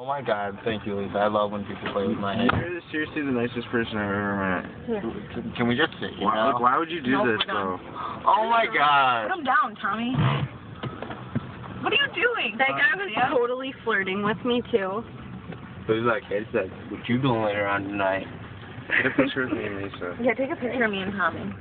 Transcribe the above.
Oh my god, thank you, Lisa. I love when people play with my head. You're seriously the nicest person I've ever met. Can, can we just sit, you Why, know? why would you do Nope, this, bro? though? Oh my God! Put him down, Tommy. What are you doing? That guy was Yeah. totally flirting with me too. So he's like, hey, said, what you doing later on tonight? Get a picture of me and Lisa. Yeah, take a picture of me and Tommy.